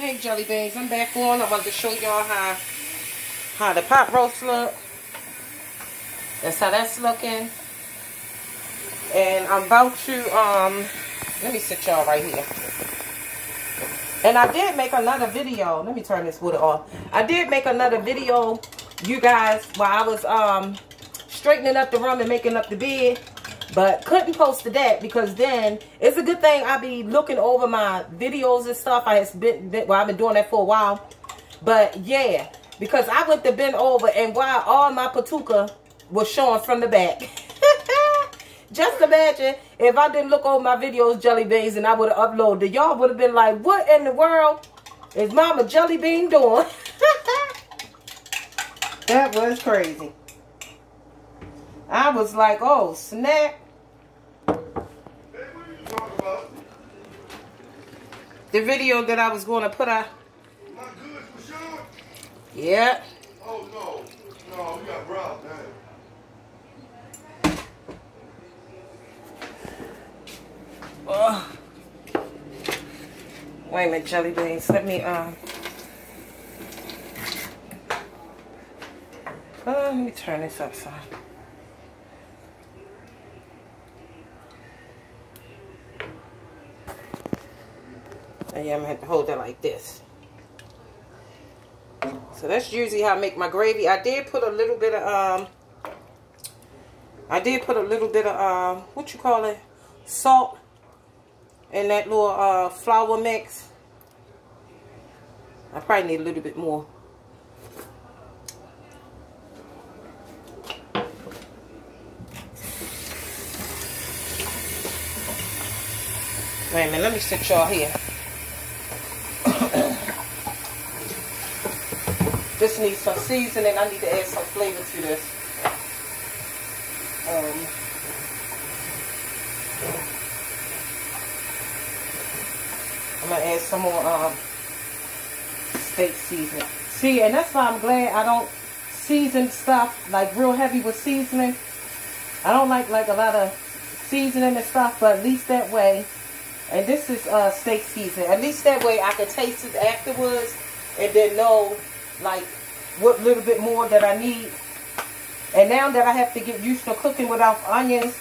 Hey jelly beans, I'm back on. I wanted to show y'all how how the pot roast look. That's how that's looking. And I'm about to um let me sit y'all right here. And I did make another video. Let me turn this water off. I did make another video, you guys, while I was um straightening up the room and making up the bed. But couldn't post to that because then it's a good thing I be looking over my videos and stuff. I has been, been well, I've been doing that for a while. But yeah, because I went to bend over and while all my patuka was showing from the back. Just imagine if I didn't look over my videos, Jelly Beans, and I would have uploaded. Y'all would have been like, what in the world is Mama Jelly Bean doing? that was crazy. I was like, oh, snap. The video that I was going to put out. My goods for sure. Yeah. Oh no, no, we got robbed. Damn. Oh. Wait a minute, jelly beans. Let me um. Uh, let me turn this upside. And yeah, I'm gonna have to hold that like this. So that's usually how I make my gravy. I did put a little bit of um I did put a little bit of um what you call it? Salt in that little uh flour mix. I probably need a little bit more. Wait a minute, let me sit y'all here. This needs some seasoning. I need to add some flavor to this. Um, I'm gonna add some more um, steak seasoning. See, and that's why I'm glad I don't season stuff like real heavy with seasoning. I don't like like a lot of seasoning and stuff, but at least that way, and this is uh, steak seasoning. At least that way I can taste it afterwards and then know like what little bit more that I need. And now that I have to get used to cooking without onions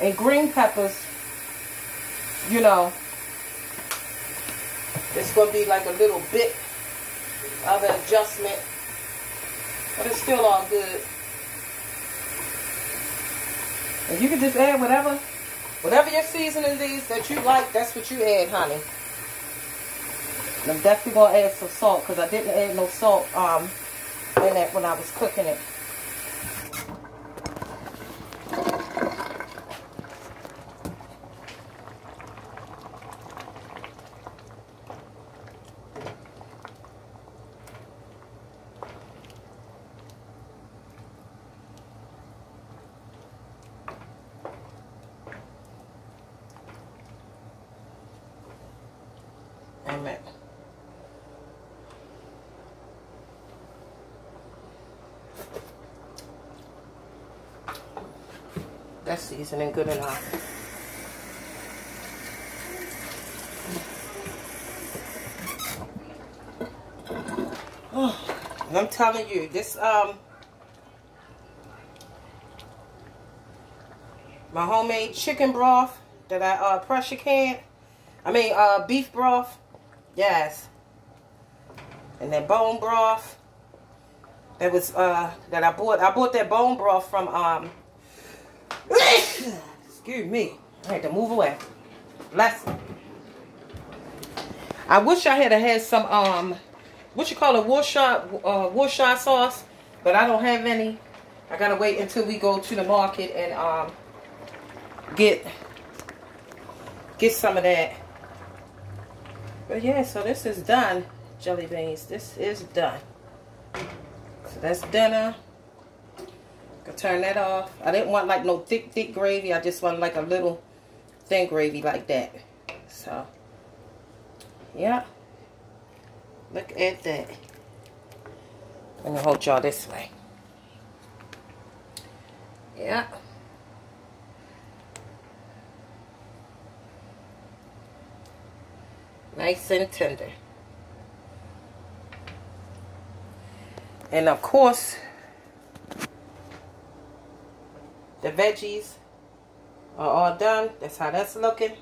and green peppers, you know, it's going to be like a little bit of an adjustment. But it's still all good. And you can just add whatever, whatever your seasoning is that you like, that's what you add, honey. I'm definitely going to add some salt because I didn't add no salt um, in that when I was cooking it. Amen. That's seasoning good enough. Oh, I'm telling you, this um my homemade chicken broth that I uh pressure can. I mean uh beef broth. Yes. And that bone broth. That was uh that I bought I bought that bone broth from um excuse me. I had to move away. Bless. I wish I had had some um what you call it Worcestershire uh sauce, but I don't have any. I gotta wait until we go to the market and um get get some of that. But yeah, so this is done, jelly beans. This is done. So that's dinner. Turn that off. I didn't want like no thick, thick gravy. I just wanted like a little thin gravy like that. So, yeah. Look at that. Let me hold y'all this way. Yeah. Nice and tender. And of course, the veggies are all done. That's how that's looking.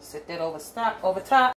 Set that over top, over top.